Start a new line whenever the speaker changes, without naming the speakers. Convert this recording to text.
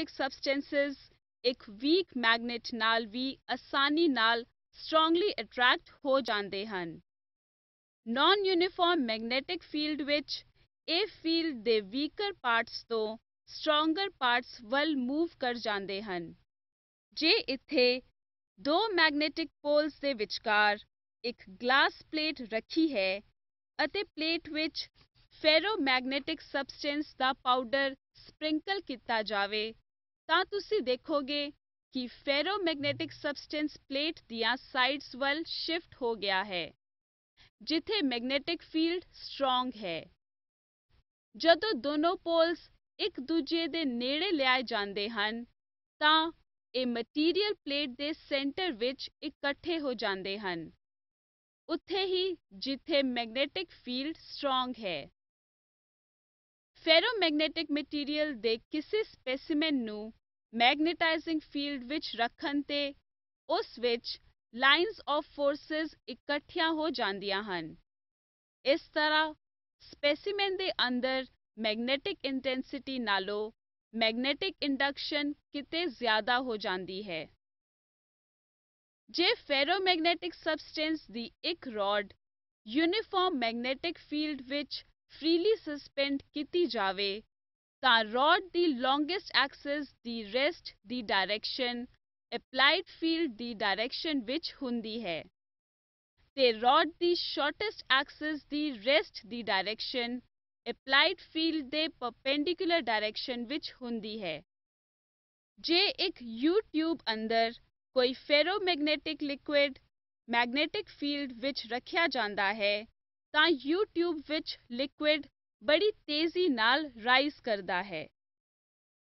Magnetic substances ਇੱਕ weak magnet ਨਾਲ ਵੀ ਆਸਾਨੀ ਨਾਲ ਸਟਰੋਂਗਲੀ ਅਟਰੈਕਟ ਹੋ ਜਾਂਦੇ ਹਨ। ਨਾਨ ਯੂਨੀਫਾਰਮ ਮੈਗਨੈਟਿਕ ਫੀਲਡ ਵਿੱਚ ਇਹ ਫੀਲਡ ਦੇ ਵੀਕਰ ਪਾਰਟਸ ਤੋਂ ਸਟਰੋਂਗਰ ਪਾਰਟਸ ਵੱਲ ਮੂਵ ਕਰ ਜਾਂਦੇ ਹਨ। ਜੇ ਇੱਥੇ ਦੋ ਮੈਗਨੇਟਿਕ ਪੋਲਸ ਦੇ ਵਿਚਕਾਰ ਇੱਕ ਗਲਾਸ ਪਲੇਟ ਰੱਖੀ ਹੈ ਅਤੇ ਪਲੇਟ ਵਿੱਚ ਫੈਰੋਮੈਗਨੈਟਿਕ ਸਬਸਟੈਂਸ ਦਾ ਪਾਊਡਰ ਸਪ੍ਰਿੰਕਲ ਕੀਤਾ ਜਾਵੇ ਤਾਂ ਤੁਸੀਂ ਦੇਖੋਗੇ ਕਿ ਫੈਰੋਮੈਗਨੈਟਿਕ ਸਬਸਟੈਂਸ ਪਲੇਟ ਦੀਆਂ ਸਾਈਡਸ ਵੱਲ ਸ਼ਿਫਟ ਹੋ ਗਿਆ ਹੈ, ਜਿੱਥੇ ਮੈਗਨੈਟਿਕ ਫੀਲਡ ਸਟਰੋਂਗ ਹੈ। ਜਦੋਂ ਦੋਨੋਂ ਪੋਲਸ ਇੱਕ ਦੂਜੇ ਦੇ ਨੇੜੇ ਲਿਆਏ ਜਾਂਦੇ ਹਨ, ਤਾਂ ਇਹ ਮਟੀਰੀਅਲ ਪਲੇਟ ਦੇ ਸੈਂਟਰ ਵਿੱਚ ਇਕੱਠੇ ਹੋ ਜਾਂਦੇ ਹਨ। ਉੱਥੇ ਹੀ ਜਿੱਥੇ ਮੈਗਨੈਟਿਕ ਫੀਲਡ ਸਟਰੋਂਗ ਹੈ। ਫੈਰੋਮੈਗਨੈਟਿਕ ਮਟੀਰੀਅਲ ਦੇ ਕਿਸੇ ਸਪੈਸੀਮਨ ਨੂੰ ਮੈਗਨੇਟਾਈਜ਼ਿੰਗ ਫੀਲਡ ਵਿੱਚ ਰੱਖਣ ਤੇ ਉਸ ਵਿੱਚ ਲਾਈਨਸ ਆਫ ਫੋਰਸਸ ਇਕੱਠੀਆਂ ਹੋ ਜਾਂਦੀਆਂ ਹਨ। ਇਸ ਤਰ੍ਹਾਂ ਸਪੈਸੀਮੈਨ ਦੇ ਅੰਦਰ ਮੈਗਨੈਟਿਕ ਇੰਟੈਂਸਿਟੀ ਨਾਲੋਂ ਮੈਗਨੈਟਿਕ ਇੰਡਕਸ਼ਨ ਕਿਤੇ ਜ਼ਿਆਦਾ ਹੋ ਜਾਂਦੀ ਹੈ। ਜੇ ਫੈਰੋਮੈਗਨੈਟਿਕ ਸਬਸਟੈਂਸ ਦੀ ਇੱਕ ਰੋਡ ਯੂਨੀਫਾਰਮ ਮੈਗਨੈਟਿਕ ਫੀਲਡ ਵਿੱਚ ਫ੍ਰੀਲੀ ਸਸਪੈਂਡ ਕੀਤੀ ਜਾਵੇ ਤਾਂ ਰੋਡ ਦੀ ਲੌਂਗੇਸਟ ਐਕਸਿਸ ਦੀ ਰੈਸਟ ਦੀ ਡਾਇਰੈਕਸ਼ਨ ਅਪਲਾਈਡ ਫੀਲਡ ਦੀ ਡਾਇਰੈਕਸ਼ਨ ਵਿੱਚ ਹੁੰਦੀ ਹੈ ਤੇ ਰੋਡ ਦੀ ਸ਼ਾਰਟੈਸਟ ਐਕਸਿਸ ਦੀ ਰੈਸਟ ਦੀ ਡਾਇਰੈਕਸ਼ਨ ਅਪਲਾਈਡ ਫੀਲਡ ਦੇ ਪਰਪੈਂਡੀਕੂਲਰ ਡਾਇਰੈਕਸ਼ਨ ਵਿੱਚ ਹੁੰਦੀ ਹੈ ਜੇ ਇੱਕ ਯੂ ਟਿਊਬ ਅੰਦਰ ਕੋਈ ਫੈਰੋਮੈਗਨੈਟਿਕ ਲਿਕੁਇਡ ਮੈਗਨੈਟਿਕ ਫੀਲਡ ਵਿੱਚ ਰੱਖਿਆ ਜਾਂਦਾ ਹੈ ਤਾਂ ਯੂ ਟਿਊਬ ਵਿੱਚ ਲਿਕੁਇਡ ਬੜੀ ਤੇਜ਼ੀ ਨਾਲ ਰਾਈਜ਼ ਕਰਦਾ ਹੈ।